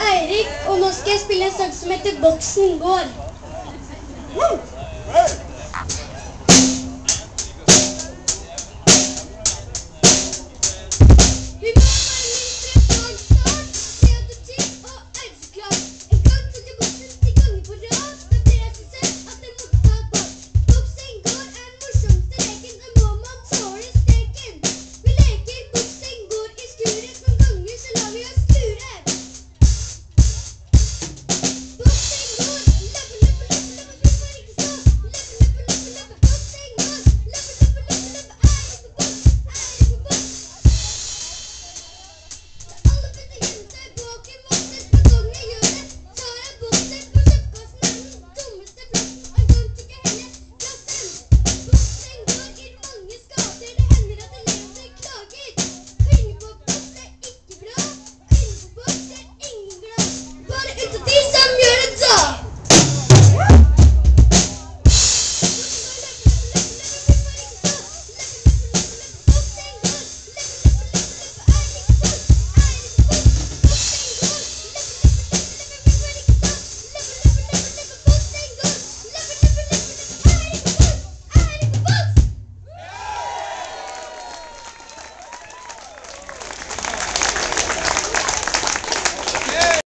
Erik, og nå skal jeg spille en sang som heter Boksen går.